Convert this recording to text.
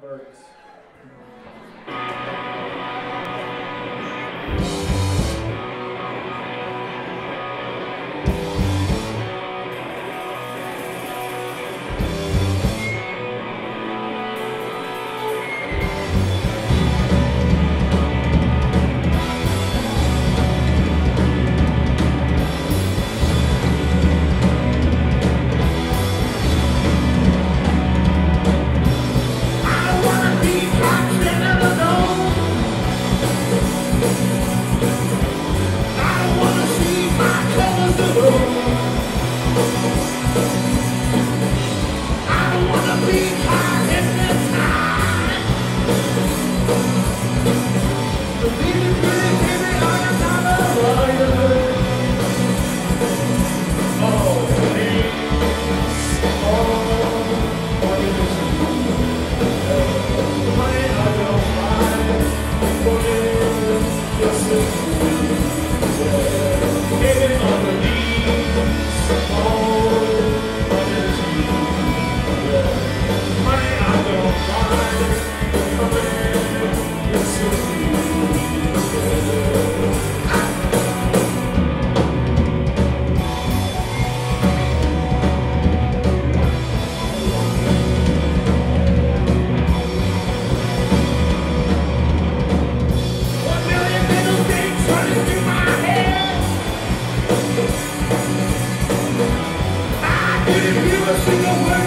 birds. Música I didn't hear a single word